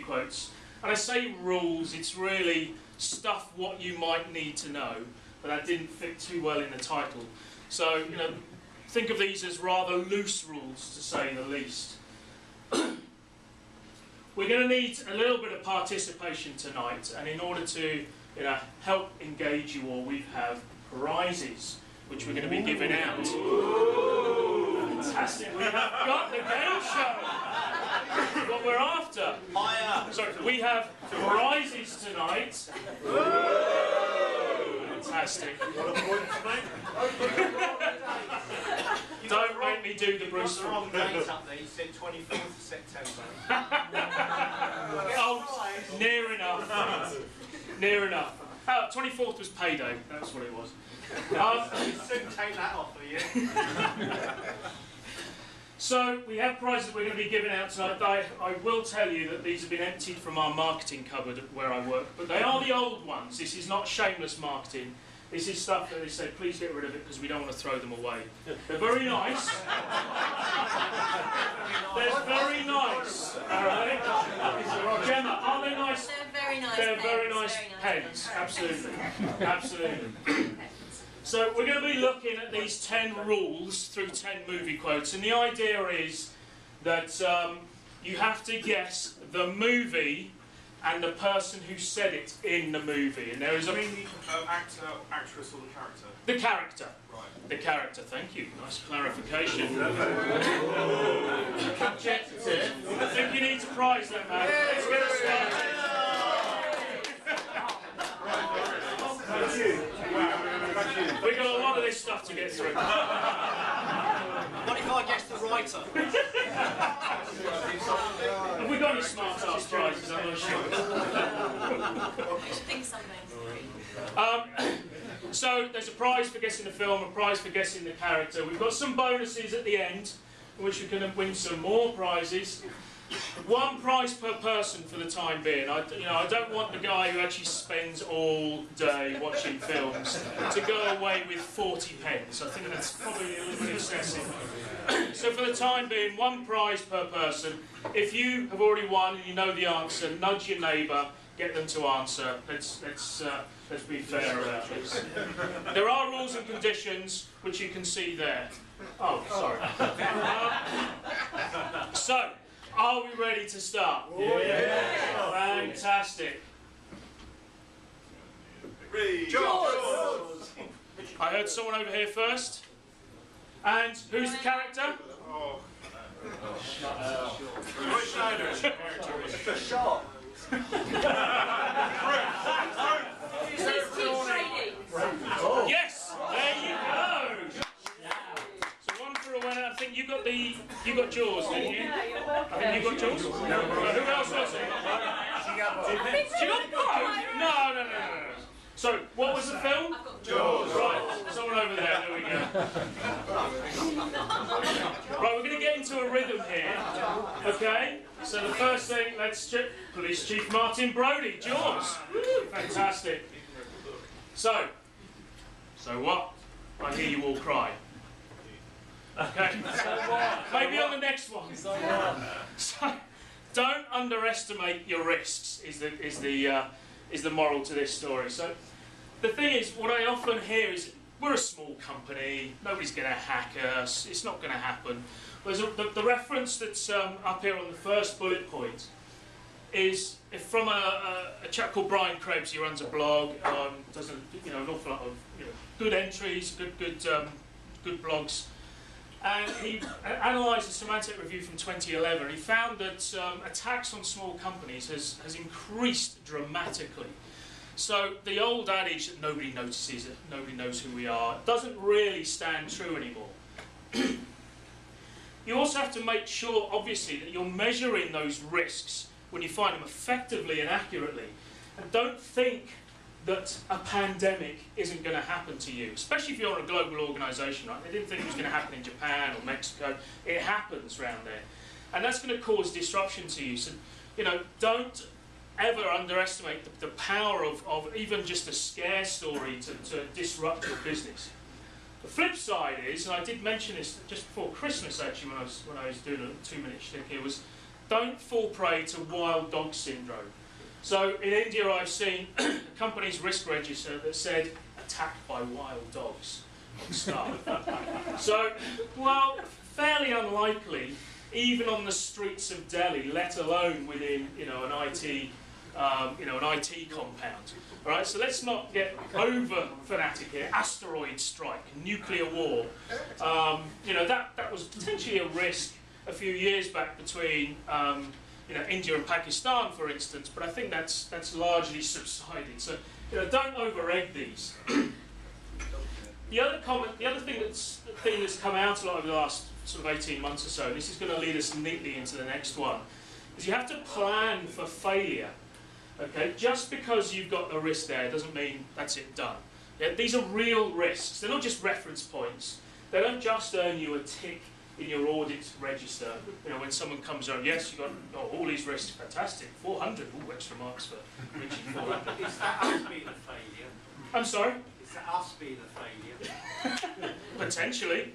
quotes. And I say rules, it's really stuff what you might need to know, but that didn't fit too well in the title. So, you know, think of these as rather loose rules, to say the least. we're going to need a little bit of participation tonight, and in order to you know, help engage you all, we have prizes which we're going to be giving out. Fantastic. We have got the game show. What we're after. Higher. Sorry, we have prizes tonight. Fantastic. Don't make me do the Bruce. The wrong date up there. You said 24th of September. Oh, near enough. Near enough. Oh, 24th was payday. That's what it was. Um, Soon take that off of you. So we have prizes we're going to be giving out tonight. I, I will tell you that these have been emptied from our marketing cupboard where I work, but they are the old ones. This is not shameless marketing. This is stuff that they say, please get rid of it because we don't want to throw them away. They're very nice. They're very nice. All right. Gemma, are they nice? They're very nice They're very nice pens. Absolutely. Absolutely. Pens. So we're going to be looking at these 10 rules through 10 movie quotes and the idea is that um, you have to guess the movie and the person who said it in the movie and there is a... mean the uh, actor, actress, or the character? The character. Right. The character, thank you. Nice clarification. I think you need to prize that man. Let's get it started. We've got a lot of this stuff to get through. What if I guess the writer? Have we got any smart ass prizes? I'm not sure. You should think something. Um, so there's a prize for guessing the film, a prize for guessing the character. We've got some bonuses at the end, in which you're going to win some more prizes. One prize per person for the time being. I, you know, I don't want the guy who actually spends all day watching films to go away with 40 pence. I think that's probably a little bit excessive. so for the time being, one prize per person. If you have already won and you know the answer, nudge your neighbour, get them to answer. Let's let's uh, let's be fair about this. There are rules and conditions which you can see there. Oh, sorry. Uh, so, are we ready to start? Yeah! Fantastic. Jaws! I heard someone over here first. And who's the character? Oh. Roy Schneider. This is keep training. Yes, there you go. So one for a winner. I think you got the you got Jaws, didn't you? I think you got Jaws. Uh, who else was it? She got both. No, no, no, no, no. So what was the film? Jaws. Right, someone over there. There we go. Right, we're going to get into a rhythm here. Okay. So the first thing, let's check. Police Chief Martin Brody, Jaws. Fantastic. So, so what? I hear you all cry. Okay. Maybe on the next one. So, don't underestimate your risks. Is the is the uh, is the moral to this story. So, the thing is, what I often hear is, we're a small company. Nobody's going to hack us. It's not going to happen. There's a, the, the reference that's um, up here on the first bullet point is from a, a, a chap called Brian Krebs. He runs a blog, um, does a, you know an awful lot of you know, good entries, good good um, good blogs, and he analysed a Symantec review from 2011. He found that um, attacks on small companies has has increased dramatically. So the old adage that nobody notices, that nobody knows who we are, doesn't really stand true anymore. You also have to make sure, obviously, that you're measuring those risks when you find them effectively and accurately. And don't think that a pandemic isn't going to happen to you, especially if you're a global organisation, right? They didn't think it was going to happen in Japan or Mexico. It happens around there. And that's going to cause disruption to you. So, you know, don't ever underestimate the, the power of, of even just a scare story to, to disrupt your business. The flip side is, and I did mention this just before Christmas actually when I was when I was doing a two minute shtick here, was don't fall prey to wild dog syndrome. So in India I've seen a company's risk register that said attacked by wild dogs on staff. so, well, fairly unlikely, even on the streets of Delhi, let alone within you know an IT um, you know an IT compound. All right, so let's not get over fanatic here. Asteroid strike, nuclear war. Um, you know that that was potentially a risk a few years back between um, you know India and Pakistan, for instance. But I think that's that's largely subsided. So you know, don't over egg these. the other comment, the other thing that's thing that's come out a lot over the last sort of 18 months or so, and this is going to lead us neatly into the next one, is you have to plan for failure. Okay, just because you've got the risk there doesn't mean that's it done. Yeah, these are real risks. They're not just reference points. They don't just earn you a tick in your audit register. You know, when someone comes on, yes, you've got oh, all these risks, fantastic, 400, ooh, extra marks for reaching 400. Is that us being a failure? I'm sorry, Is that us being a failure? potentially.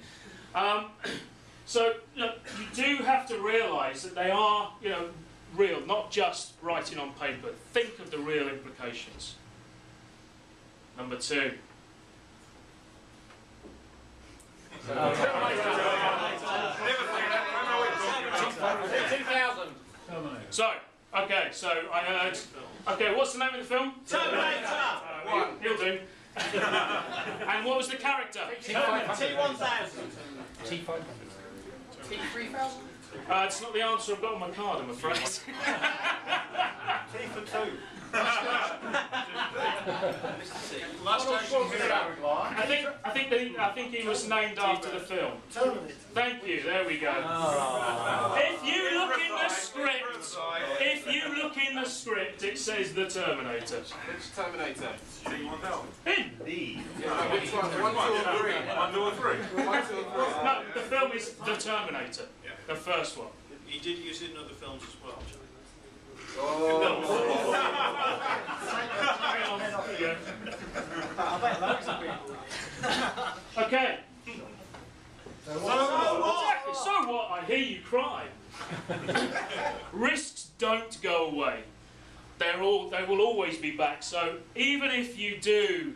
Um, so look, you do have to realise that they are, you know, real, not just writing on paper. Think of the real implications. Number two. So, okay, so I heard. Okay, what's the name of the film? Terminator! Uh, he'll do. and what was the character? T1000. T five hundred. T Uh, it's not the answer I've got on my card, I'm afraid. T for two. Last action hero. I think I think the, I think he was named after the film. Thank you. There we go. Ah. If you look in the script, if you look in the script, it says the Terminator. Which Terminator? T1000. Him. Yeah, which one? One, two, or three? One, two, or three? One, two, or three? No, the film is the Terminator, the first one. He did use it in other films as well. Oh. Okay. So what? So what? I hear you cry. Risks don't go away. They're all. They will always be back. So even if you do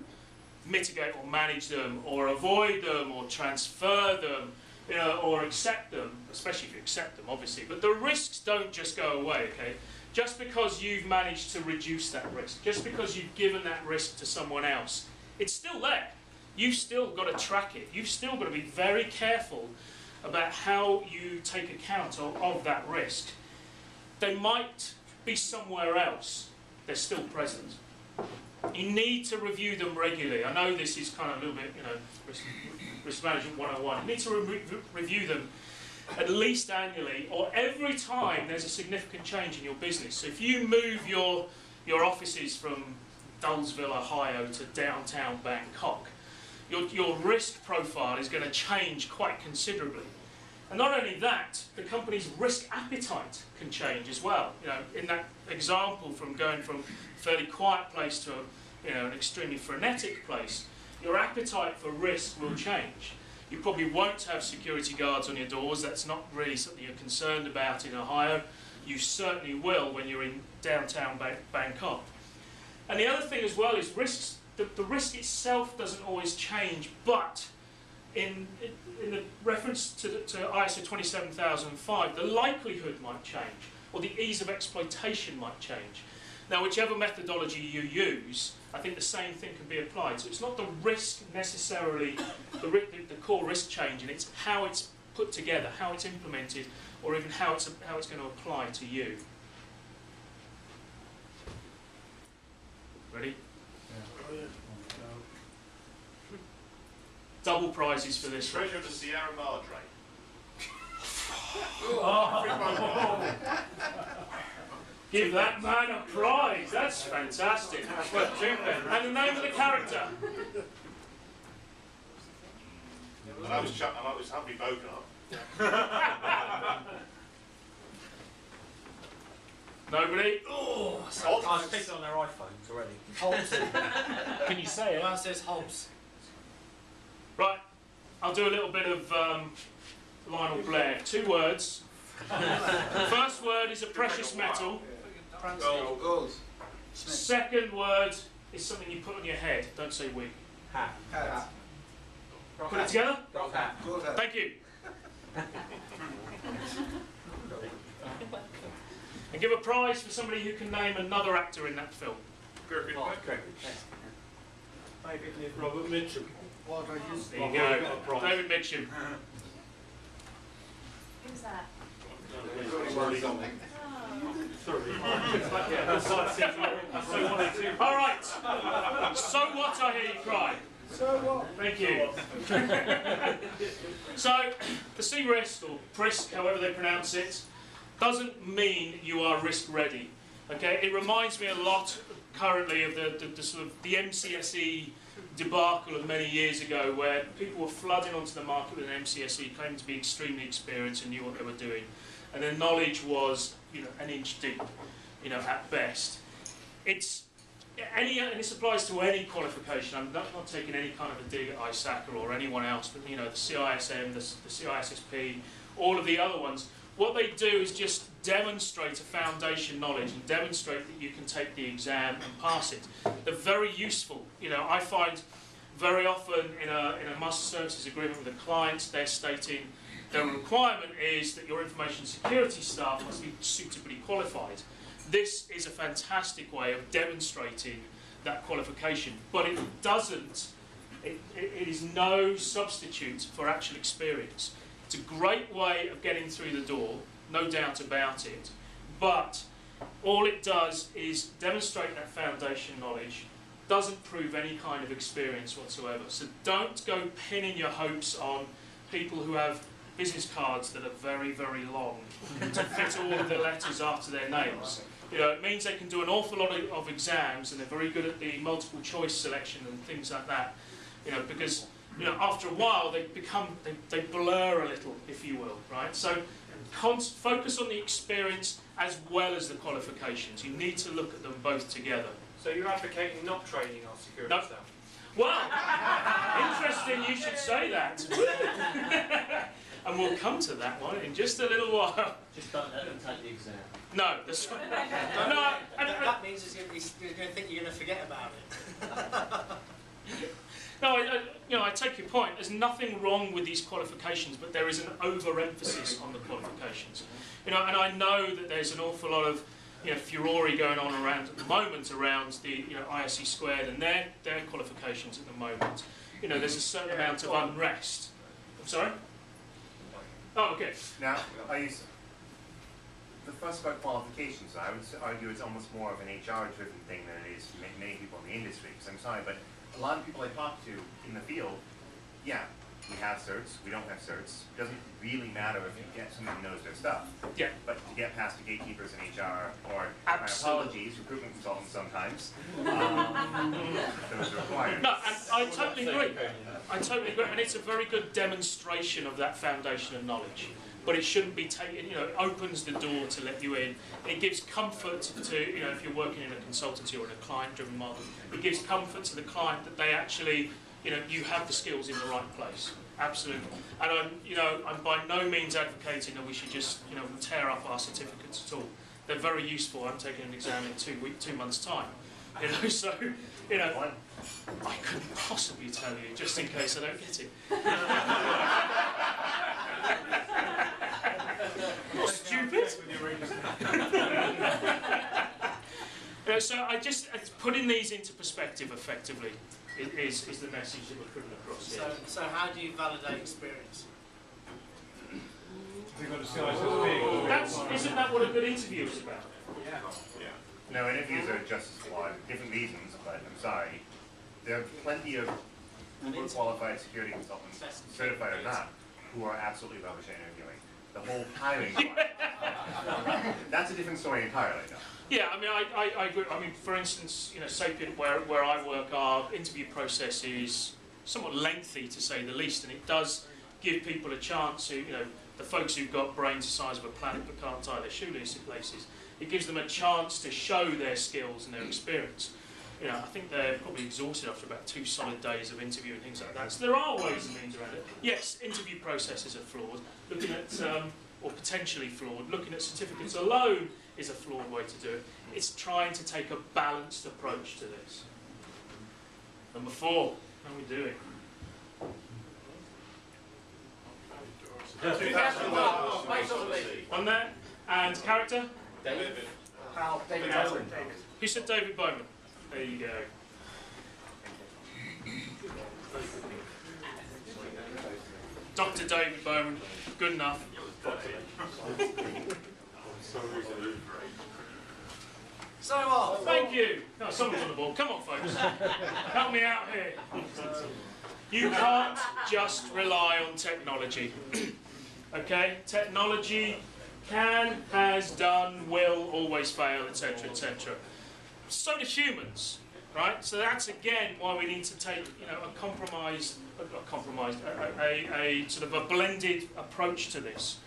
mitigate or manage them, or avoid them, or transfer them, you know, or accept them, especially if you accept them, obviously. But the risks don't just go away. Okay. Just because you've managed to reduce that risk, just because you've given that risk to someone else, it's still there. You've still got to track it. You've still got to be very careful about how you take account of, of that risk. They might be somewhere else, they're still present. You need to review them regularly. I know this is kind of a little bit, you know, risk, risk management 101. You need to re- re- review them at least annually or every time there's a significant change in your business. So if you move your, your offices from Dullsville, Ohio to downtown Bangkok, your, your risk profile is going to change quite considerably. And not only that, the company's risk appetite can change as well. You know, in that example from going from a fairly quiet place to a, you know, an extremely frenetic place, your appetite for risk will change. You probably won't have security guards on your doors. That's not really something you're concerned about in Ohio. You certainly will when you're in downtown Ba- Bangkok. And the other thing as well is risks. The, the risk itself doesn't always change, but in, in, in the reference to, the, to ISO 27005, the likelihood might change, or the ease of exploitation might change. Now, whichever methodology you use, I think the same thing can be applied. So it's not the risk necessarily, the, the, the core risk change, and it's how it's put together, how it's implemented, or even how it's, how it's going to apply to you. Ready? Double prizes for this one. Treasure of the Sierra Madre. Give that man a prize. That's fantastic. And the name of the character? And I was, ch- and I was Humphrey Bogart. Nobody? Oh, I've picked on their iPhones already. Can you say it? Well, it says Hobbs. Right. I'll do a little bit of um, Lionel Blair. Two words. First word is a precious metal. Gold. Gold. Second word is something you put on your head. Don't say wig. Hat. Put it together. Gold hat. Gold hat. Thank you. and give a prize for somebody who can name another actor in that film. Griffin. Robert Mitchum. There you go. David Mitchum. Who's that? All right. So what? I hear you cry. So what? Thank you. so the CRISC or PRISC, however they pronounce it, doesn't mean you are risk ready. Okay, it reminds me a lot currently of the, the, the sort of the MCSE debacle of many years ago, where people were flooding onto the market with an MCSE, claiming to be extremely experienced and knew what they were doing, and their knowledge was, you know, an inch deep, you know, at best. It's any, and this applies to any qualification. I'm not, not taking any kind of a dig at ISACA or anyone else, but you know, the CISM, the, the CISSP, all of the other ones. What they do is just demonstrate a foundation knowledge and demonstrate that you can take the exam and pass it. They're very useful. You know, I find very often in a, in a master services agreement with a client, they're stating their requirement is that your information security staff must be suitably qualified. This is a fantastic way of demonstrating that qualification, but it doesn't, it, it is no substitute for actual experience. It's a great way of getting through the door, no doubt about it, but all it does is demonstrate that foundation knowledge, doesn't prove any kind of experience whatsoever. So don't go pinning your hopes on people who have business cards that are very, very long to fit all of the letters after their names. You know, it means they can do an awful lot of, of exams and they're very good at the multiple choice selection and things like that. You know, because you know, after a while they become they, they blur a little, if you will, right? So focus on the experience as well as the qualifications. You need to look at them both together. So you're advocating not training our security No. staff? Well, interesting you should say that. and we'll come to that one in just a little while. Just don't let them take the exam. No, that's no, and, That, and, that means he's going to, he's going to think you're going to forget about it. no, I, I, you know, I take your point. There's nothing wrong with these qualifications, but there is an overemphasis on the qualifications. You know, and I know that there's an awful lot of you know, furore going on around at the moment around the you know ISC squared and their their qualifications at the moment. You know, there's a certain amount of unrest. I'm sorry. Oh, okay. Now, I use the first about qualifications. I would argue it's almost more of an HR-driven thing than it is for many people in the industry. Because I'm sorry, but a lot of people I talk to in the field, yeah, we have certs, we don't have certs. It doesn't really matter if you get someone who knows their stuff. Yeah. But to get past the gatekeepers in HR, or my apologies, recruitment consultants sometimes, um, those are required. No, and I totally agree. I totally agree, and it's a very good demonstration of that foundation of knowledge. But it shouldn't be taken, you know, it opens the door to let you in. It gives comfort to, you know, if you're working in a consultancy or in a client-driven model, it gives comfort to the client that they actually, you know, you have the skills in the right place. Absolutely. And I'm, you know, I'm by no means advocating that we should just, you know, tear up our certificates at all. They're very useful. I'm taking an exam in two week, two months' time. You know, so, you know, I couldn't possibly tell you, just in case I don't get it. Stupid. You know, so I just uh, putting these into perspective effectively i- is, is the message that we're putting across So, here. so how do you validate experience? That's, isn't that what a good interview is about? Yeah. yeah. No, interviews are just as flawed, different reasons, but I'm sorry. There are plenty of overqualified security consultants, certified or not, who are absolutely rubbish at interviewing. The whole hiring process. That's a different story entirely, though. Yeah, I mean, I, I, I agree. I mean, for instance, you know, Sapient, where, where I work, our interview process is somewhat lengthy, to say the least, and it does give people a chance who, you know, the folks who've got brains the size of a planet but can't tie their shoelaces in places, it gives them a chance to show their skills and their experience. you know, I think they're probably exhausted after about two solid days of interview and things like that. So there are ways and means around it. Yes, interview processes are flawed. Looking at, um, or potentially flawed, looking at certificates alone is a flawed way to do it. It's trying to take a balanced approach to this. Number four, how are we doing? 2001. On that, and character? David. Pal, David Yeah. Owen. Who said David Bowman? There you go. Dr. David Bowman, good enough. So what? Thank you. No, someone's on the ball. Come on, folks. Help me out here. You can't just rely on technology. okay? Technology can, has done, will, always fail, etc., etc. So do humans, right? So that's again why we need to take, you know, a compromise, a, a compromise, a, a, a sort of a blended approach to this.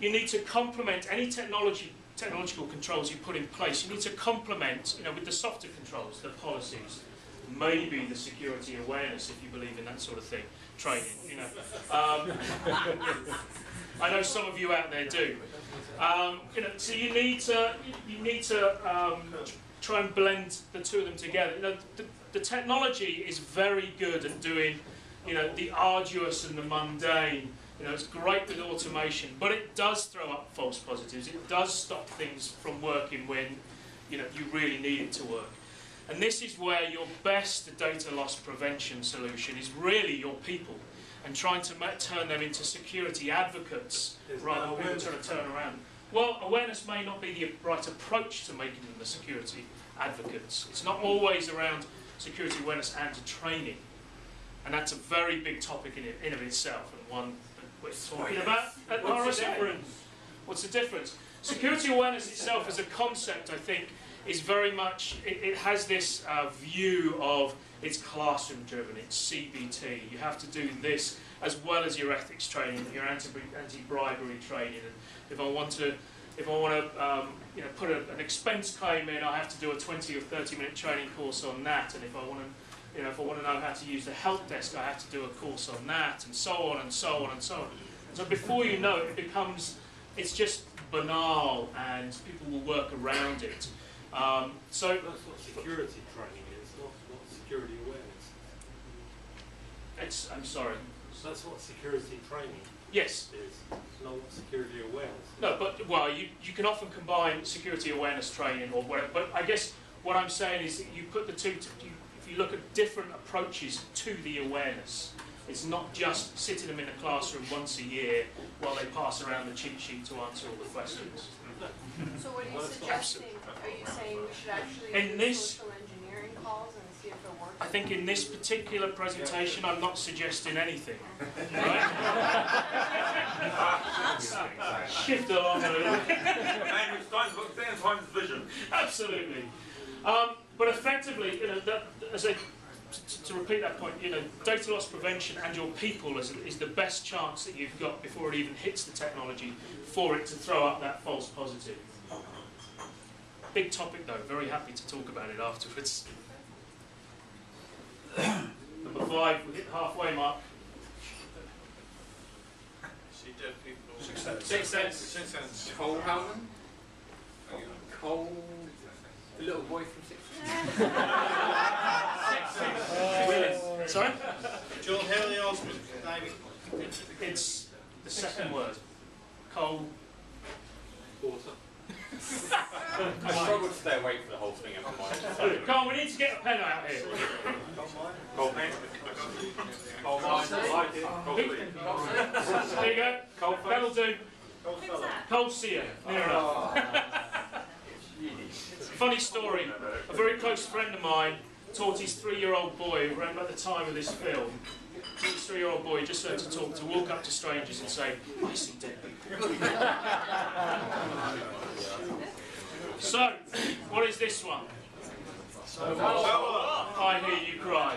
You need to complement any technology technological controls you put in place, you need to complement, you know, with the softer controls, the policies, maybe the security awareness, if you believe in that sort of thing, training, you know. Um, I know some of you out there do. Um, you know, so you need to, you need to um, try and blend the two of them together. You know, the, the technology is very good at doing, you know, the arduous and the mundane. You know, it's great with automation, but it does throw up false positives. It does stop things from working when, you know, you really need it to work. And this is where your best data loss prevention solution is really your people and trying to turn them into security advocates rather than trying to turn around. Well, awareness may not be the right approach to making them the security advocates. It's not always around security awareness and training. And that's a very big topic in, it, in of itself and one we're talking about at What's the RSA. difference? What's the difference? Security awareness itself as a concept, I think, is very much, it, it has this uh, view of it's classroom driven, it's CBT. You have to do this as well as your ethics training, your anti- anti-bribery training. And if I want to, if I want to, um, you know, put a, an expense claim in, I have to do a 20 or 30 minute training course on that. And if I want to, you know, if I want to know how to use the help desk, I have to do a course on that, and so on and so on and so on. So before you know it, it becomes, it's just banal, and people will work around it. Um, so That's what security training is, not what security awareness. it's, I'm sorry. So that's what security training Yes, is, not what security awareness. is. no, but well, you, you can often combine security awareness training or whatever. But I guess what I'm saying is that you put the two. To, you, you look at different approaches to the awareness, it's not just sitting them in a classroom once a year while they pass around the cheat sheet to answer all the questions. So what are you suggesting? Are you saying we should actually In do this- social engineering calls and see if it works? I think in this particular presentation, I'm not suggesting anything. Right? Shift along a little. Language, times, but then times vision. Absolutely. Um, but effectively, you know, that, as a, to, to repeat that point, you know, data loss prevention and your people is, is the best chance that you've got before it even hits the technology for it to throw up that false positive. Big topic though, very happy to talk about it afterwards. Number five, we hit the halfway mark. See dead people. Sixth Sense. Sixth Sense. Cole Howman? Cole, the little boy from Six Sorry? Joel Haley Osment. David. It's the second word. Coal. Water. I struggled to stay awake for the whole thing, if I'm. Come on, we need to get a pen out here. Cold paint. Coal mine, I like it. Coal Who- feet. There you go. Coal face. That'll do. Who's? Coal seer. Near enough. Oh. Funny story. A very close friend of mine taught his three-year-old boy around about the time of this film. His three-year-old boy just learned to talk, to walk up to strangers and say, "I see dead people." so, what is this one? I hear you cry.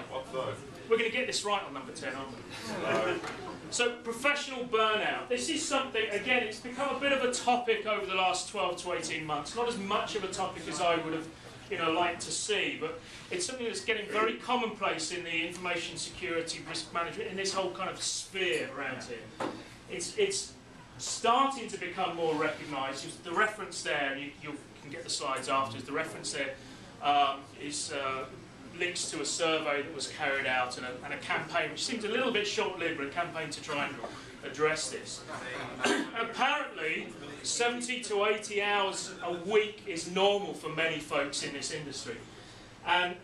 We're going to get this right on number 10, aren't we? So, professional burnout. This is something, again, it's become a bit of a topic over the last 12 to 18 months. Not as much of a topic as I would have you know like to see, but it's something that's getting very commonplace in the information security risk management in this whole kind of sphere around here. It's it's starting to become more recognised. The reference there, you, you can get the slides afterwards. The reference there um, is uh, links to a survey that was carried out and a, and a campaign, which seems a little bit short-lived, but a campaign to try and address this. Apparently, 70 to 80 hours a week is normal for many folks in this industry. And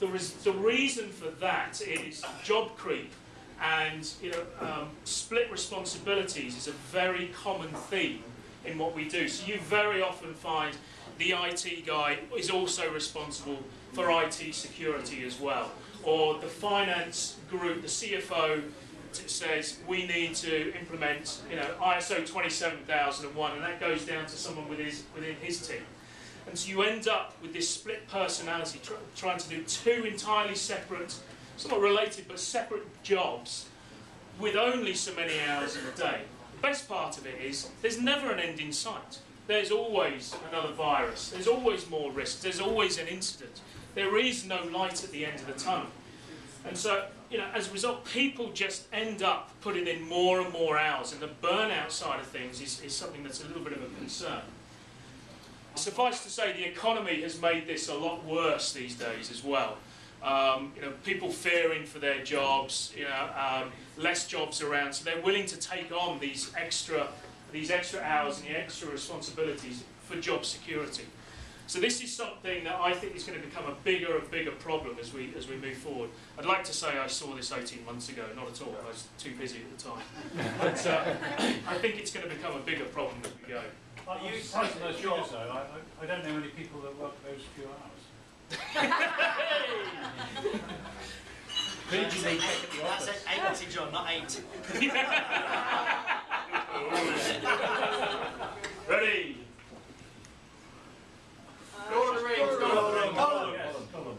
the, the reason for that is job creep and you know, um, split responsibilities is a very common theme in what we do. So you very often find the IT guy is also responsible for IT security as well. Or the finance group, the CFO says we need to implement you know, ISO 27001 and that goes down to someone with his, within his team. And so you end up with this split personality tr- trying to do two entirely separate, somewhat related but separate jobs with only so many hours in a day. The best part of it is there's never an end in sight. There's always another virus, there's always more risk, there's always an incident. There is no light at the end of the tunnel. And so, you know, as a result, people just end up putting in more and more hours, and the burnout side of things is, is something that's a little bit of a concern. Suffice to say, the economy has made this a lot worse these days as well. Um, you know, people fearing for their jobs, you know, um, less jobs around, so they're willing to take on these extra, these extra hours and the extra responsibilities for job security. So this is something that I think is going to become a bigger and bigger problem as we as we move forward. I'd like to say I saw this 18 months ago, not at all. I was too busy at the time. But uh, I think it's going to become a bigger problem as we go. I'm You surprised say those that figures though. I, I, I don't know many people that work those few hours. That's eight, that's eight, 80, John, not eight. Ready? Uh, Yes, Colin.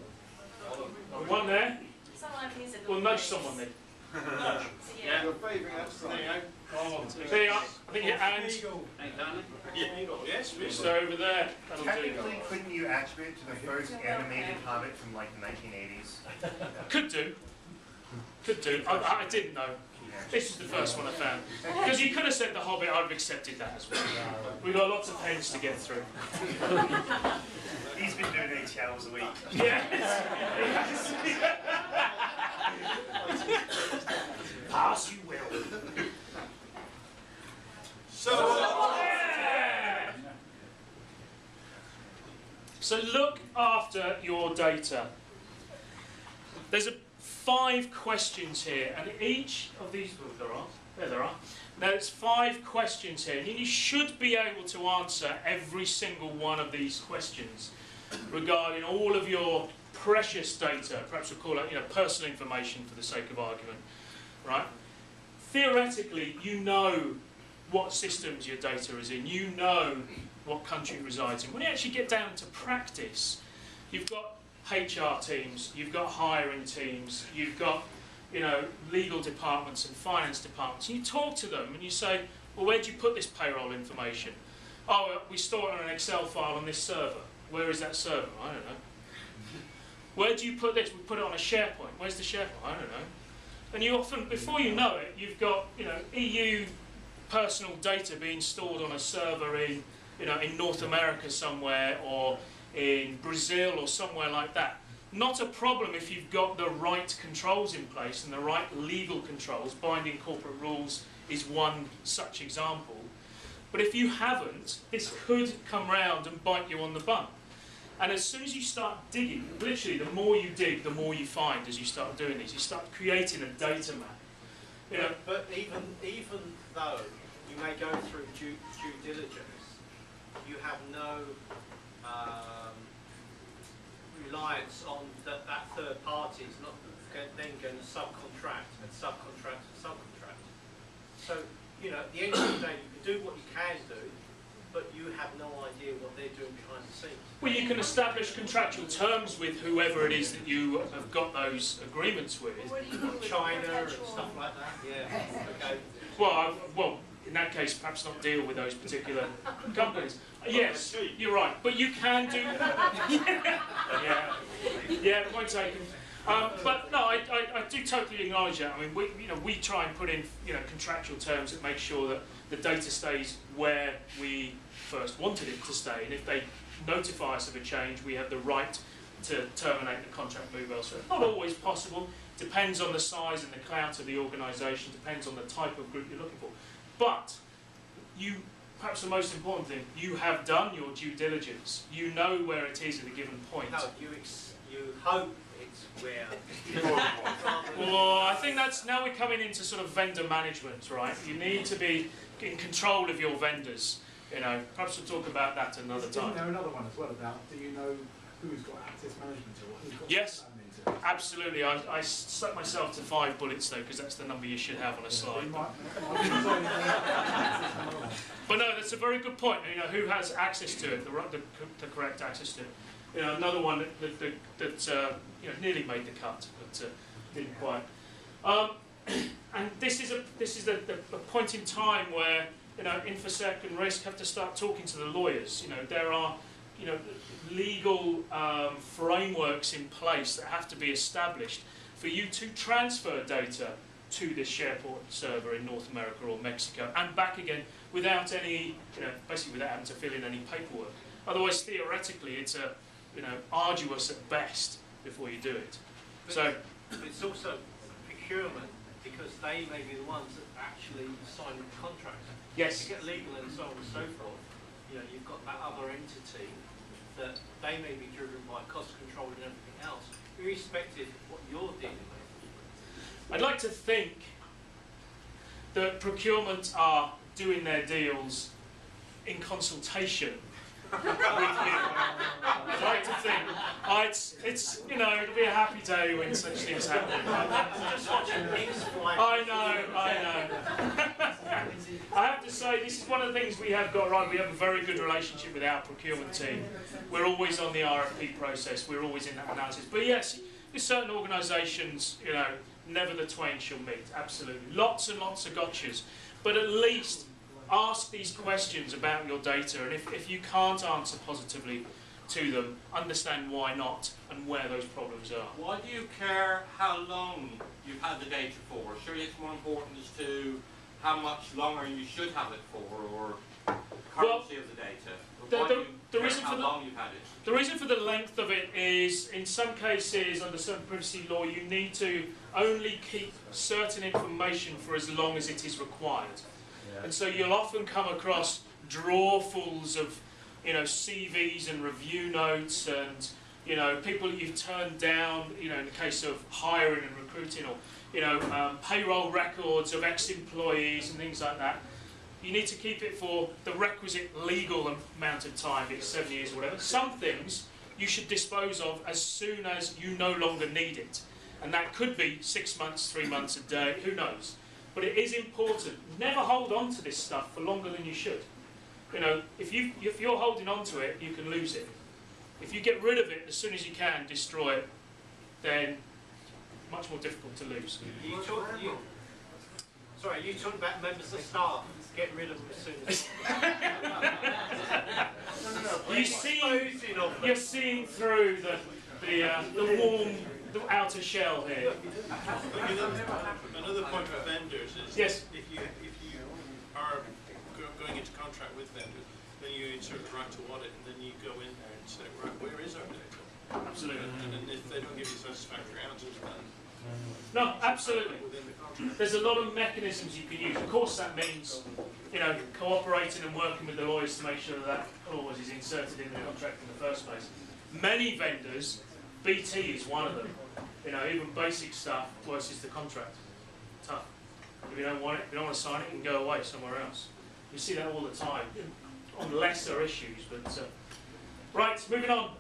One there. Someone needs to. We'll nudge someone then. Yeah. You're favouring abstain. There you are. I think your hands Yes, just over there. That'll. Technically, couldn't you attribute to the first animated Hobbit from like the 1980s? Could do. Could do. I, I didn't know. This is the first one I found. Because you could have said The Hobbit, I'd have accepted that as well. We've got lots of pens to get through. He's been doing eight hours a week. Yes. Pass you will. So, Yeah. So look after your data. There's a five questions here, and each of these oh, there are there there are. There's five questions here, and you should be able to answer every single one of these questions regarding all of your precious data. Perhaps we'll call it you know personal information for the sake of argument, right? Theoretically, you know what systems your data is in. You know what country it resides in. When you actually get down to practice, you've got HR teams, you've got hiring teams, you've got you know legal departments and finance departments. And you talk to them and you say, well, where do you put this payroll information? Oh, we store it on an Excel file on this server. Where is that server? I don't know. Where do you put this? We put it on a SharePoint. Where's the SharePoint? I don't know. And you often, before you know it, you've got you know EU personal data being stored on a server in you know in North America somewhere or in Brazil or somewhere like that. Not a problem if you've got the right controls in place and the right legal controls. Binding corporate rules is one such example. But if you haven't, this could come round and bite you on the bum. And as soon as you start digging, literally, the more you dig, the more you find as you start doing these. You start creating a data map. You know, but even, even though you may go through due, due diligence, you have no um, reliance on that, that third party is not then going to subcontract and subcontract and subcontract. So, you know, at the end of the day, you can do what you can do, but you have no idea what they're doing behind the scenes. Well, you can establish contractual terms with whoever it is that you have got those agreements with. What do you do with China and stuff like that, yeah, okay. Well, I, well, in that case, perhaps not deal with those particular companies. Yes, you're right, but you can do. yeah, yeah, point taken. Um, but no, I, I, I do totally acknowledge that. I mean, we, you know, we try and put in, you know, contractual terms that make sure that the data stays where we first wanted it to stay. And if they notify us of a change, we have the right to terminate the contract, move elsewhere. Not always possible. Depends on the size and the clout of the organisation. Depends on the type of group you're looking for. But you, perhaps the most important thing, you have done your due diligence. You know where it is at a given point. No, you ex- you hope it's where. Well, I think that's now we're coming into sort of vendor management, right? You need to be in control of your vendors. You know, perhaps we'll talk about that another Isn't time. there another one as well about, do you know who's got access management or who's got Yes. to? Absolutely, I, I stuck myself to five bullets though, because that's the number you should have on a slide. You might- might be saying access management. But no, that's a very good point. You know, who has access to it, the, the, the correct access to it. You know, another one that, that, that, uh, you know, nearly made the cut, but uh, didn't quite. Um, and this is a this is the, the, the point in time where you know infosec and risk have to start talking to the lawyers. You know, there are you know legal um, frameworks in place that have to be established for you to transfer data to this SharePoint server in North America or Mexico and back again without any, you know, basically without having to fill in any paperwork. Otherwise, theoretically, it's a, you know, arduous at best before you do it. So, But it's also procurement because they may be the ones that actually sign the contract. yes, To get legal and so on and so forth, you know, you've got that other entity that they may be driven by cost control and everything else, irrespective of what you're dealing with. I'd like to think that procurement are doing their deals in consultation. I'd like to think. Oh, it's, it's, you know, it'll be a happy day when such things happen. Just watching pigs fly. I know, I know. I have to say, this is one of the things we have got right. We have a very good relationship with our procurement team. We're always on the RFP process. We're always in that analysis. But yes, with certain organisations, you know, never the twain shall meet. Absolutely, lots and lots of gotchas. But at least ask these questions about your data, and if, if you can't answer positively to them, understand why not and where those problems are. Why do you care how long you've had the data for? Surely it's more important as to how much longer you should have it for, or currency of the data. the- the- the reason for the- long you've had it? The reason for the length of it is, in some cases, under certain privacy law, you need to only keep certain information for as long as it is required. And so you'll often come across drawerfuls of, you know, CVs and review notes and, you know, people you've turned down, you know, in the case of hiring and recruiting or, you know, um, payroll records of ex-employees and things like that. You need to keep it for the requisite legal amount of time, be it seven years or whatever. Some things you should dispose of as soon as you no longer need it. And that could be six months, three months, a day, who knows. But it is important. Never hold on to this stuff for longer than you should. You know, if, you, if you're holding on to it, you can lose it. If you get rid of it as soon as you can, destroy it, then much more difficult to lose. You talk, you, sorry, you talking about members of staff, get rid of them as soon as. You see, Disposing of them. you're seeing through the, the, uh, the warm the outer shell here. But you know, another point for vendors is Yes. if you if you are go- going into contract with vendors, then you insert the right to audit, and then you go in there and say, right, where is our data? Absolutely. And then if they don't give you satisfactory answers, then No, absolutely. within the contract. There's a lot of mechanisms you can use. Of course, that means you know cooperating and working with the lawyers to make sure that that clause is inserted in the contract in the first place. Many vendors, BT is one of them. You know, even basic stuff versus the contract. Tough. If you don't want it, if you don't want to sign it, you can go away somewhere else. You see that all the time on lesser issues. But uh, right, moving on.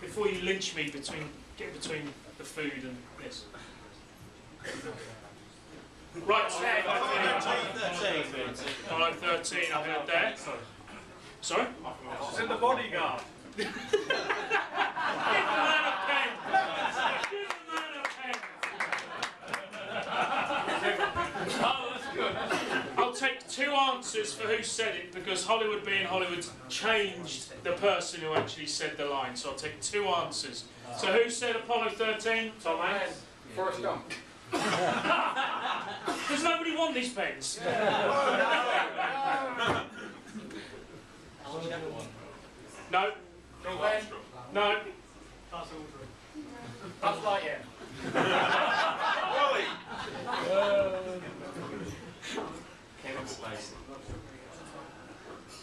Before you lynch me between get between the food and this. Right, five thirteen. I've had that. Sorry. It's in the bodyguard. Give the man a pen. Give the man a pen. Oh, that's good. I'll take two answers for who said it because Hollywood being Hollywood changed the person who actually said the line. So I'll take two answers. So who said Apollo 13? Tom Hanks. Forrest Gump. Does nobody want these pens? No. No. Buzz Lightyear.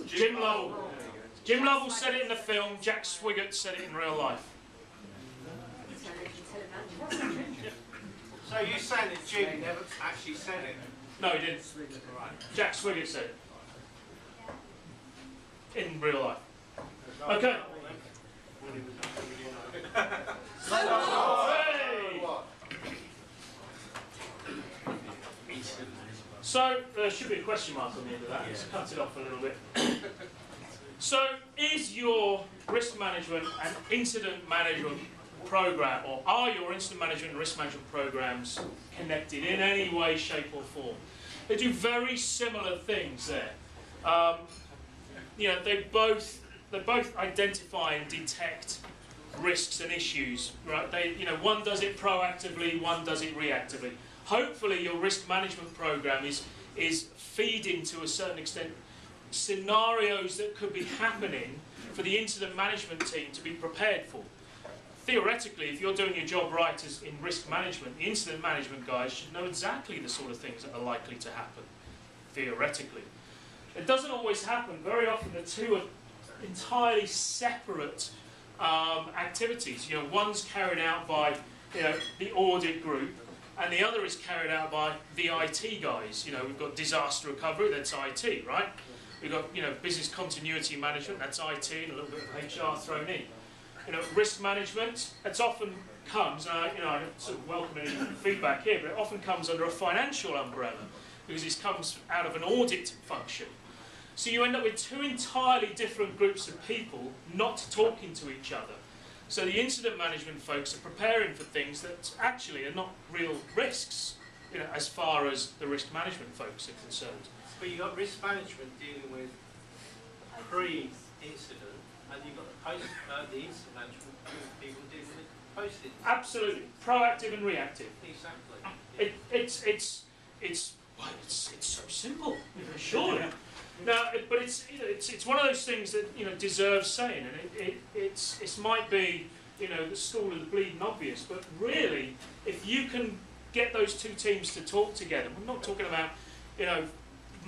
Jim Lovell. Jim Lovell said it in the film. Jack Swigert said it in real life. So you saying that Jim never actually said it? No, he didn't. Jack Swigert said it in real life. Okay. So there should be a question mark on the end of that. Let's cut it off a little bit. So is your risk management and incident management program, or are your incident management and risk management programs connected in any way, shape, or form? They do very similar things there. Um, you know, they both they both identify and detect risks and issues. Right? They, you know, one does it proactively, one does it reactively. Hopefully, your risk management program is is feeding to a certain extent scenarios that could be happening for the incident management team to be prepared for. Theoretically, if you're doing your job right as in risk management, the incident management guys should know exactly the sort of things that are likely to happen. Theoretically, it doesn't always happen. Very often, the two are entirely separate um, activities. You know, one's carried out by you know the audit group, and the other is carried out by the IT guys. You know, we've got disaster recovery, that's IT, right? We've got you know business continuity management, that's IT, and a little bit of HR thrown in. You know, risk management, it's often comes, and you know, I sort of welcome any feedback here, but it often comes under a financial umbrella because this comes out of an audit function. So you end up with two entirely different groups of people not talking to each other. So the incident management folks are preparing for things that actually are not real risks, you know, as far as the risk management folks are concerned. But you've got risk management dealing with pre-incident, and you've got the post, uh, the incident management people dealing with post-incident. Absolutely, proactive and reactive. Exactly. It, it's it's it's well, it's it's so simple, surely. Now, but it's you know it's it's one of those things that you know deserves saying, and it, it it's it might be you know the school of the bleeding obvious, but really, if you can get those two teams to talk together, we're not talking about you know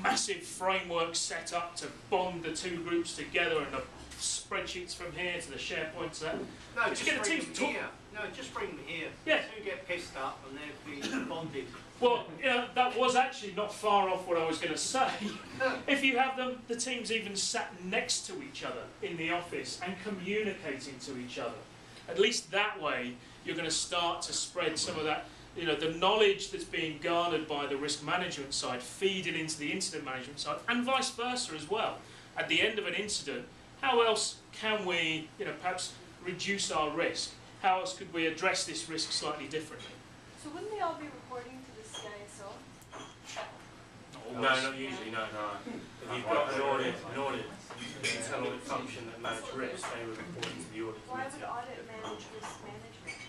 massive frameworks set up to bond the two groups together and the spreadsheets from here to the SharePoint to that. No, But just get bring team them talk- here. No, just bring them here. Yeah. Two get pissed up and they'll be bonded. Well, you that was actually not far off what I was going to say. if you have them, the teams even sat next to each other in the office and communicating to each other. At least that way, you're going to start to spread some of that, you know, the knowledge that's being garnered by the risk management side, feed it into the incident management side, and vice versa as well. At the end of an incident, how else can we, you know, perhaps reduce our risk? How else could we address this risk slightly differently? So wouldn't they all be reporting to the CISO? No, not usually, no. No. If you've got an audit, an audit, internal audit function that manages risk, they would report to the audit Why would audit manage risk management?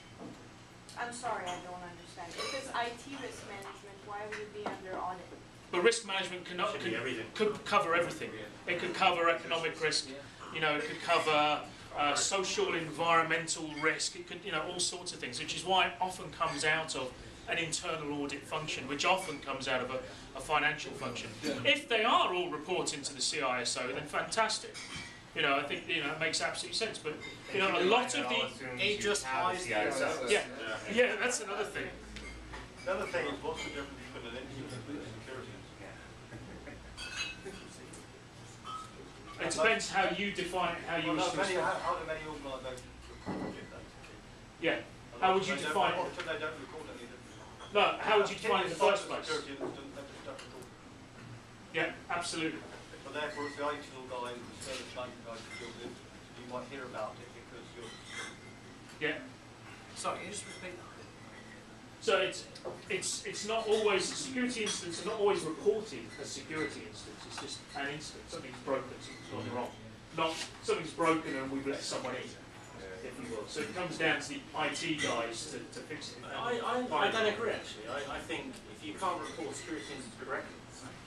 I'm sorry, I don't understand. If it's IT risk management, why would it be under audit? But risk management cannot, can, could cover everything. It could cover economic risk, you know, it could cover uh, social, environmental risk, it could, you know, all sorts of things, which is why it often comes out of an internal audit function, which often comes out of a, a financial function. If they are all reporting to the CISO, then fantastic. You know, I think, you know, it makes absolute sense. But, you know, a lot of the... He just hires the CISO. Yeah, yeah, that's another thing. Another thing is, what's the difference between an incident and security incident? It depends how you define it, how you Well, no, many, how, how do many organisations record it then? Yeah. How would you They don't- define it? They don't record anything? No, how would you define it in the first place? Security they just don't record. Yeah, absolutely. So therefore, it's the IT guy, the service management guy who deals it. You might hear about it because you're. Yeah. Sorry, can you just repeat that? So it's, it's, it's not always, security incidents are not always reported as security incidents, it's just an incident, something's broken, something's gone mm-hmm. wrong. Not, something's broken and we've let someone in, if you will. So it comes down to the IT guys to, to fix it. I, I, I don't agree actually. I, I think if you can't report security incidents correctly,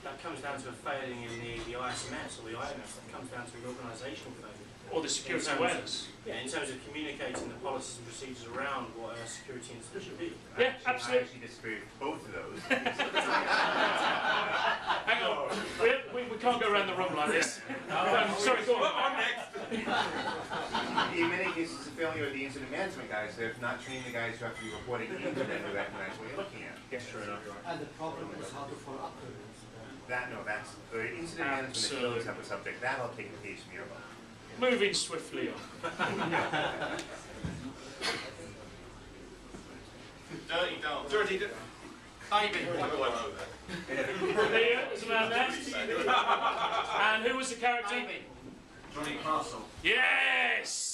that comes down to a failing in the, the ISMS or the IMS. That comes down to an organisational failure. Or the security terms- awareness. Yeah, in terms of communicating the policies and procedures around what a security incident should be. Yeah, I absolutely. actually disagree with both of those. Hang on, we, we, we can't go around the room like this. Um, sorry, go on. In many cases, it's a failure of the incident management guys, they've not trained the guys who have to be reporting the incident who recognize what you're looking at. Yeah, sure enough. And the problem is how to follow up with it. That, no, that's, the incident management is Absolutely. always have a subject, that I'll take a page from your book. Moving swiftly on. Dirty dance. Dirty, di- David. Why do I know there's a man there. And who was the character? Johnny Castle. Yes!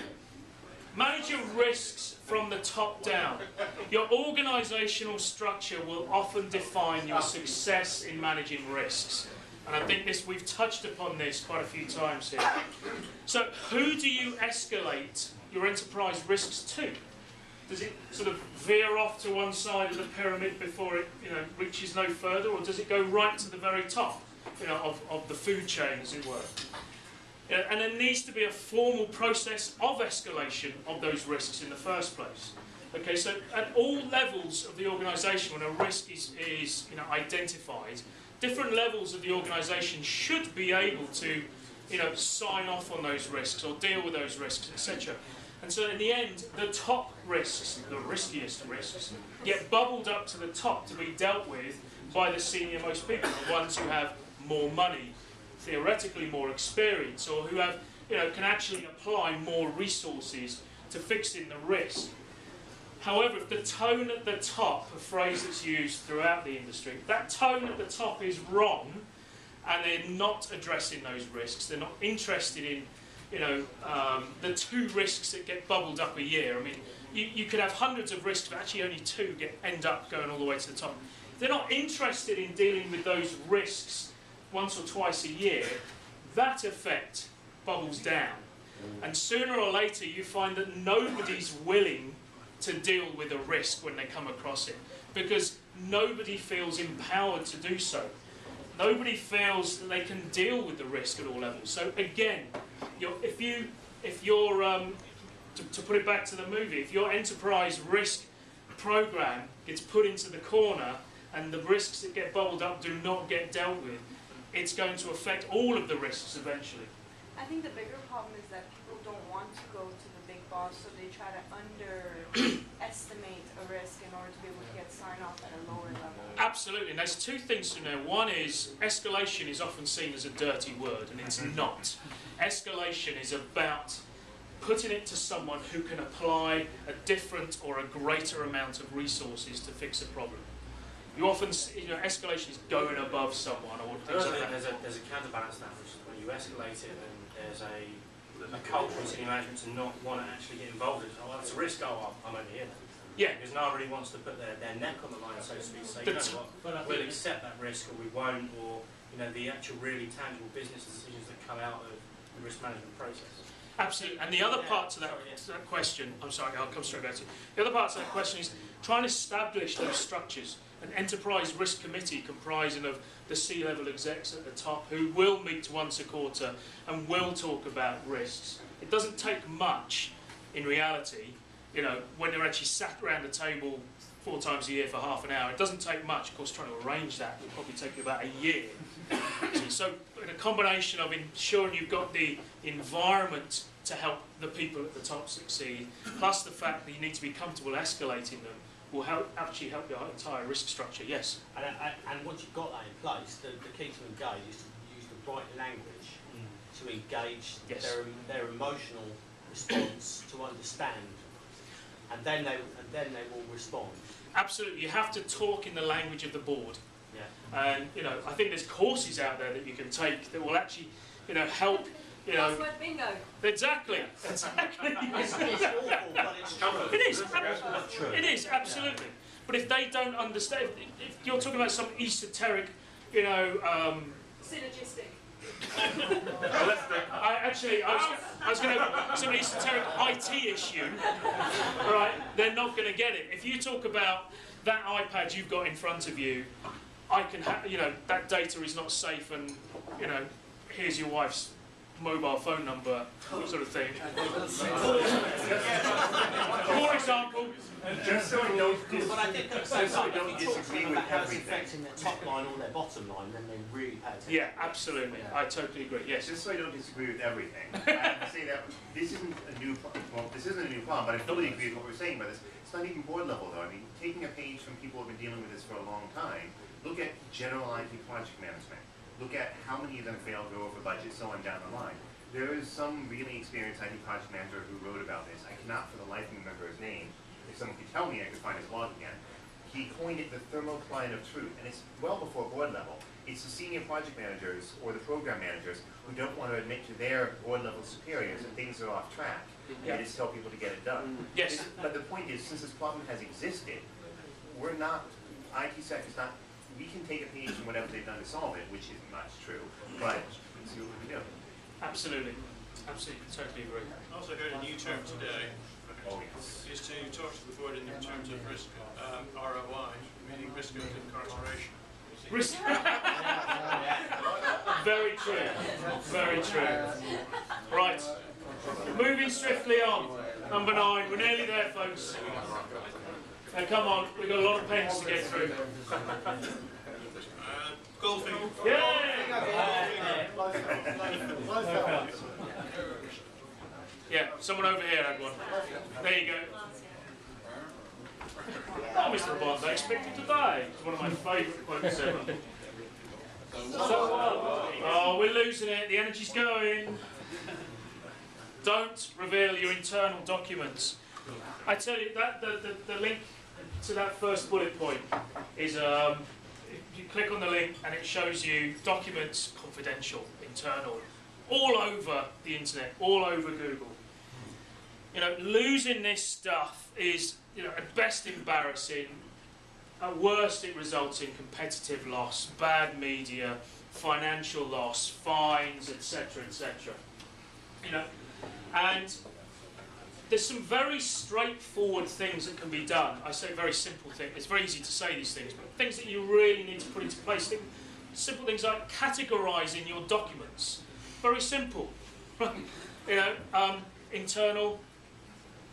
Manage your risks from the top down. Your organisational structure will often define your success in managing risks. And I think this we've touched upon this quite a few times here. So who do you escalate your enterprise risks to? Does it sort of veer off to one side of the pyramid before it you know, reaches no further, or does it go right to the very top you know, of, of the food chain, as it were? And there needs to be a formal process of escalation of those risks in the first place. Okay, so at all levels of the organisation, when a risk is, is you know, identified, different levels of the organisation should be able to you know, sign off on those risks or deal with those risks, etc. And so in the end, the top risks, the riskiest risks, get bubbled up to the top to be dealt with by the senior most people, the ones who have more money, theoretically more experience, or who have, you know, can actually apply more resources to fixing the risk. However, if the tone at the top, a phrase that's used throughout the industry, that tone at the top is wrong, and they're not addressing those risks, they're not interested in, you know, um, the two risks that get bubbled up a year. I mean, you, you could have hundreds of risks, but actually only two get end up going all the way to the top. They're not interested in dealing with those risks once or twice a year. That effect bubbles down. And sooner or later, you find that nobody's willing to deal with a risk when they come across it because nobody feels empowered to do so. Nobody feels that they can deal with the risk at all levels. So again, if you if you're um, to, to put it back to the movie, if your enterprise risk program gets put into the corner and the risks that get bubbled up do not get dealt with, it's going to affect all of the risks eventually. I think the bigger problem is that people don't want to go to the big boss, so they try to underestimate a risk in order to be able to get sign off at a lower level. Absolutely, and there's two things to know. One is escalation is often seen as a dirty word, and it's mm-hmm. not. Escalation is about putting it to someone who can apply a different or a greater amount of resources to fix a problem. You often, s- you know, escalation is going above someone or things like that. there's a, there's a counterbalance to that, which is when you escalate it and there's a, a culture in senior management to not want to actually get involved in it. Oh, well, it's a risk, oh, I'm, I'm over here then. Yeah, Because no one really wants to put their, their neck on the line, so to speak, say, The you t- know But what, we'll think accept that risk or we won't, or, you know, the actual really tangible business decisions that come out of the risk management process. Absolutely. And the other Yeah, part to that, sorry, yeah. to that question, I'm sorry, I'll come straight back to you. The other part to that question is try and establish those structures. An enterprise risk committee comprising of the C-level execs at the top who will meet once a quarter and will talk about risks. It doesn't take much in reality, you know, when they're actually sat around the table four times a year for half an hour. It doesn't take much. Of course, trying to arrange that will probably take you about a year. so, in a combination of ensuring you've got the environment to help the people at the top succeed, plus the fact that you need to be comfortable escalating them, will help actually help your entire risk structure. Yes. And, and, and once you've got that in place, the, the key to engage is to use the right language mm. to engage Yes. their, their emotional response to understand. And then they, and then they will respond. Absolutely, you have to talk in the language of the board. Yeah. And you know, I think there's courses out there that you can take that will actually, you know, help. You know, Crossword bingo. exactly, exactly. It's, it's awful, but it's true. It is. True. It is absolutely. But if they don't understand, if, if you're talking about some esoteric, you know, um, Synergistic. I actually, I was, I was going to some esoteric IT issue, right? They're not going to get it. If you talk about that iPad you've got in front of you, I can, ha- you know, that data is not safe, and you know, here's your wife's mobile phone number, sort of thing. For example, Just so we don't, dis- But I think at the just same so we don't you talk to disagree with about how it's everything. affecting their top line or their bottom line, then they really pay attention. yeah, absolutely, I totally agree. Yes. Just so I don't disagree with everything, I have to say that this isn't a new, pro- well, this isn't a new problem, but I fully agree with what we're saying about this. It's not even board level though, I mean, taking a page from people who have been dealing with this for a long time, look at general IT project management. Look at how many of them fail, go over budget, so on down the line. There is some really experienced IT project manager who wrote about this. I cannot for the life of me remember his name. If someone could tell me, I could find his blog again. He coined it the thermocline of truth, and it's well before board level. It's the senior project managers or the program managers who don't want to admit to their board level superiors that things are off track. And Yeah. they just tell people to get it done. Mm. Yes. This- But the point is, since this problem has existed, we're not, IT sec is not, we can take a page from whatever they've done to solve it, which isn't much true, but let's see what we do. Absolutely, absolutely, totally agree. I also heard a new term today, Oh, yes. is to talk to the board in terms of risk, um, ROI, meaning risk of incarceration. Risk- Very true, very true. Right, moving swiftly on. Number nine, we're nearly there, folks. Now, come on, we've got a lot of pens to get through. Uh, Goldfinger. Yeah, someone over here had one. There you go. Oh, Mr. Bond, I expected to die. It's one of my favourite quotes ever. Oh, we're losing it. The energy's going. Don't reveal your internal documents. I tell you that the, the, the link to that first bullet point is um, you click on the link and it shows you documents confidential, internal, all over the internet, all over Google. You know, losing this stuff is, you know, at best embarrassing, at worst it results in competitive loss, bad media, financial loss, fines, etc., etc. You know, and there's some very straightforward things that can be done. I say very simple things. It's very easy to say these things, but things that you really need to put into place. Simple things like categorising your documents. Very simple. you know, um, internal,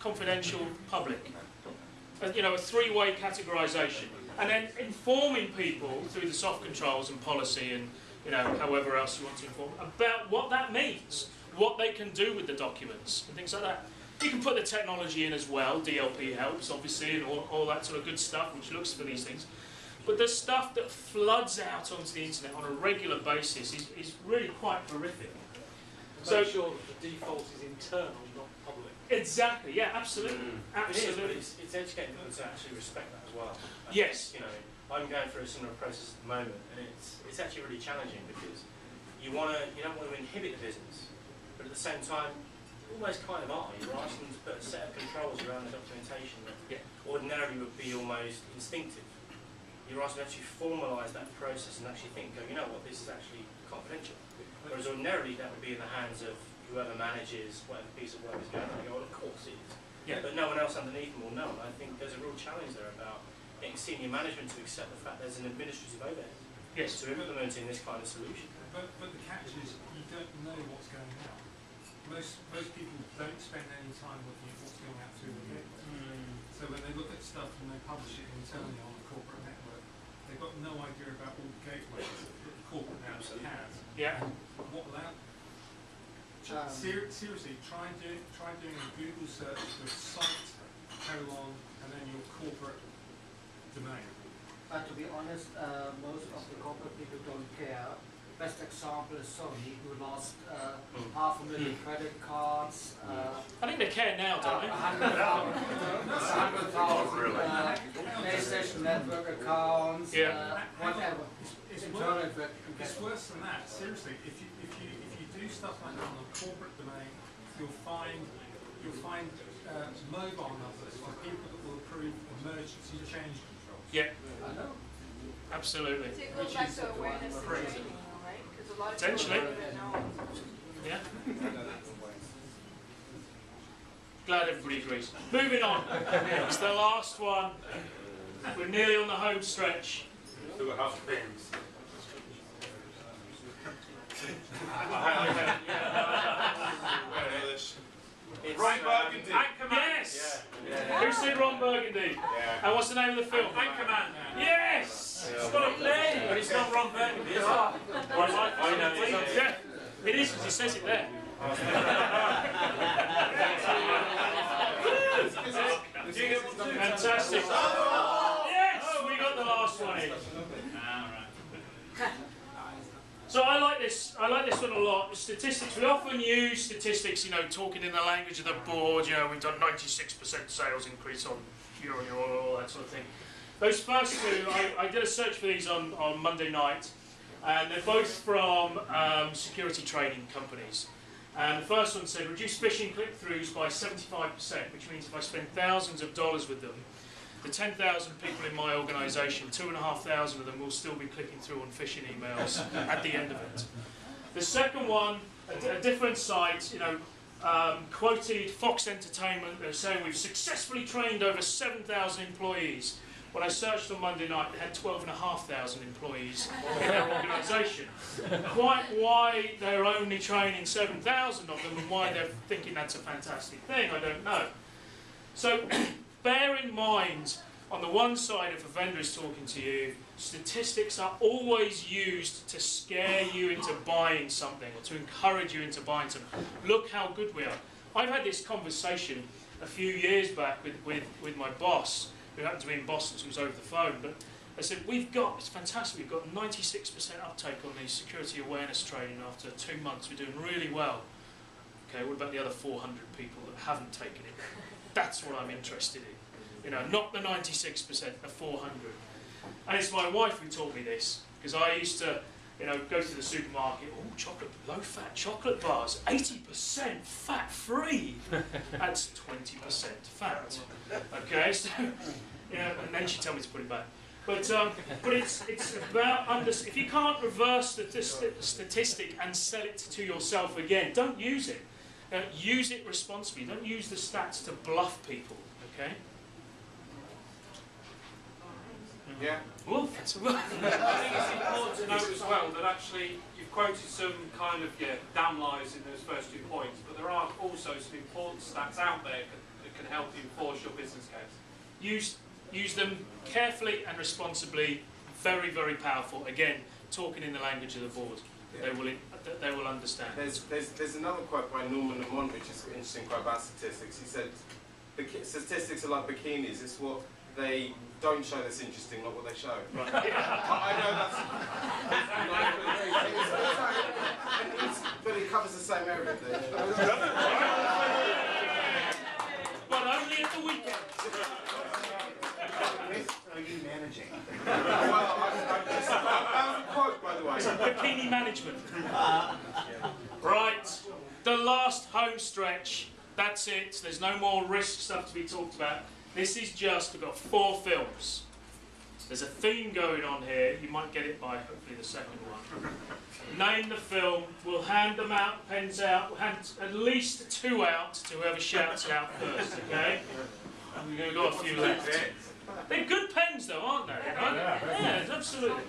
confidential, public. Uh, you know, a three-way categorisation, and then informing people through the soft controls and policy and you know however else you want to inform about what that means, what they can do with the documents and things like that. You can put the technology in as well. DLP helps, obviously, and all, all that sort of good stuff, which looks for these things. But the stuff that floods out onto the internet on a regular basis is, is really quite horrific. So- Make sure that the default is internal, not public. Exactly. Yeah. Absolutely. Mm. It is, but Absolutely. it's, it's educating them to actually respect that as well. I Yes. think, You know, I'm going through a similar process at the moment, and it's it's actually really challenging because you want to you don't want to inhibit the business, but at the same time, you almost kind of are. You're asking them to put a set of controls around the documentation that Yeah. ordinarily would be almost instinctive. You're asking them to actually formalise that process and actually think, go, you know what, this is actually confidential. Whereas ordinarily that would be in the hands of whoever manages whatever piece of work is going on. Go, well, of course it is. Yeah. But no one else underneath them will know. And I think there's a real challenge there about getting senior management to accept the fact there's an administrative overhead Yes. to implementing this kind of solution. But, but the catch is, you don't know what's going out. Most, most people don't spend any time looking at what's going out through the gateway. So when they look at stuff and they publish it internally on the corporate network, they've got no idea about all the gateways that the corporate network has. Yeah. And what that, Um, ser- seriously, try and do, try doing a Google search with site, colon, and then your corporate domain. But to be honest, uh, most of the corporate people don't care best example is Sony, who lost uh, Mm. half a million credit cards, uh, I think they care now, don't a they? hundred thousand, a hundred thousand uh, PlayStation Network accounts, Yeah. uh, whatever. It's Internal worse, inve- it's worse than that, seriously, if you, if you, if you do stuff like that on the corporate domain, you'll find, you'll find, uh, mobile numbers for people that will approve emergency change controls. Yeah, I know. absolutely. So it goes back to awareness and training, Potentially. don't even know. Yeah. Glad everybody agrees. Moving on. It's the last one. We're nearly on the home stretch. Still got half the pins. Right, Burgundy. Yes! Who's seen Ron Burgundy? Yeah. And what's the name of the film? Anchorman. Yes! It's got a name, but it's not Ron Burgundy, is it? Or is it? I know it is. Yeah, it is because it says it there. Fantastic. Yes, we got the last one in. So I like this. I like this one a lot. Statistics. We often use statistics, you know, talking in the language of the board. You know, we've done 96% sales increase on year on year, all that sort of thing. Those first two, I, I did a search for these on, on Monday night, and they're both from um, security training companies. And the first one said reduce phishing click-throughs by 75%, which means if I spend thousands of dollars with them, the 10,000 people in my organisation, 2,500 of them will still be clicking through on phishing emails at the end of it. The second one, a, a different site, you know, um, quoted Fox Entertainment, they're saying we've successfully trained over 7,000 employees. When I searched on Monday night, they had 12,500 employees in their organisation. Quite why they're only training 7,000 of them and why they're thinking that's a fantastic thing, I don't know. So bear in mind, on the one side, if a vendor is talking to you, statistics are always used to scare you into buying something or to encourage you into buying something. Look how good we are. I've had this conversation a few years back with, with, with my boss, who happened to be in Boston, so was over the phone, but I said, we've got, it's fantastic, we've got 96% uptake on the security awareness training after two months, we're doing really well. Okay, what about the other 400 people that haven't taken it? That's what I'm interested in. You know, not the 96%, the 400. And it's my wife who taught me this, because I used to, you know, go to the supermarket, oh, chocolate, low-fat chocolate bars, 80% fat-free. That's 20% fat. Okay, so, you know, and then she told me to put it back. But, um, but it's, it's about, under, if you can't reverse the st- statistic and sell it to yourself again, don't use it. Uh, use it responsibly. Don't use the stats to bluff people. Okay? Yeah. Oof, that's a I think it's important to note as well that actually you've quoted some kind of yeah, damn lies in those first two points, but there are also some important stats out there that that can help you enforce your business case. use use them carefully and responsibly. Very, very powerful. Again, talking in the language of the board. They will that they will understand. There's, there's, there's another quote by Norman Lamont, which is an interesting quote about statistics. He said, "Biki- statistics are like bikinis. It's what they don't show that's interesting, not what they show. Right. I, I know that's... it's, but it covers the same area. But only at the weekend. How Are you managing? well, I, I, just, I found a Bikini management. Right. The last home stretch. That's it. There's no more risk stuff to be talked about. This is just, we've got four films. There's a theme going on here. You might get it by hopefully the second one. Name the film. We'll hand them out, pens out. We'll hand at least two out to whoever shouts it out first, okay? We've got a few left. They're good pens though, aren't they? Right? Yeah, absolutely.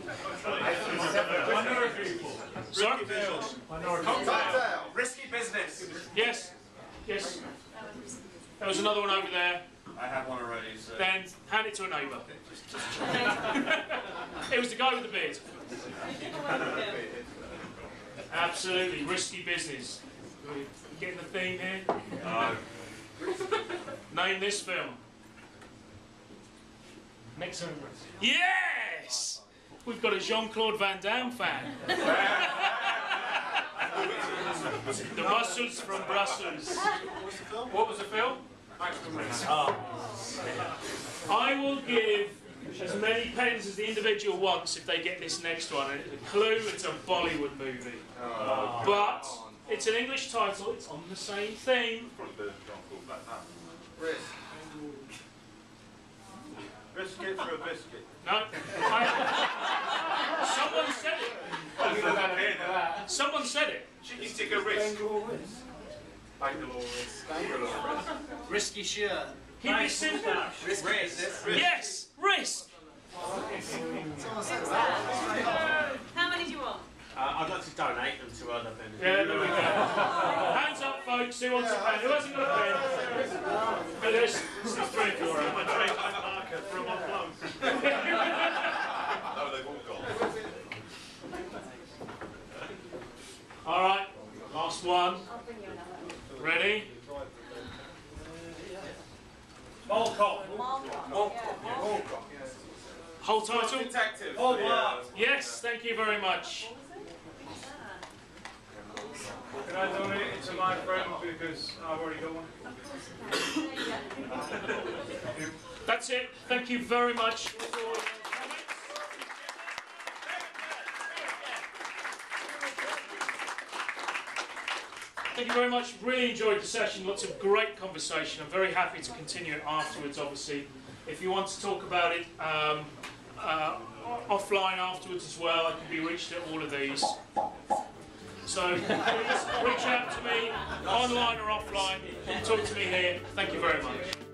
Minority people. Sorry? Cocktail. Risky business. Yes, yes. There was another one over there. I have one already, so. Then hand it to a neighbour. it was the guy with the beard. Absolutely, risky business. We Getting the theme here? No. Name this film. Next one. Yes! we've got a Jean-Claude Van Damme fan. the muscles from Brussels. What was the film? Maximum ah. Risk. I will give as many pens as the individual wants if they get this next one. And a clue, it's a Bollywood movie. Ah. But it's an English title, it's on the same theme. Risk. Biscuit for a biscuit. No. I, someone said it. Someone said it. You take a risk. Bangalore risk. Risky shirt. Keep it simple. Risk. Yes, risk. How many do you want? Uh, I'd like to donate them to other benefits. Yeah, there we go. Hands folks. Who wants a pen? Who hasn't got a pen? But there's, there's three or four. My trademark marker from my plum. No, they've all gone. All right, last one. Ready? Volcom. Whole title? Detective. Wow. Yes, thank you very much. Can I donate it to my friend because I've already got one? That's it. Thank you very much. Thank you very much. Really enjoyed the session. Lots of great conversation. I'm very happy to continue it afterwards, obviously. If you want to talk about it um, uh, offline afterwards as well, I can be reached at all of these. So please reach out to me online or offline. and Talk to me here. Thank you very much.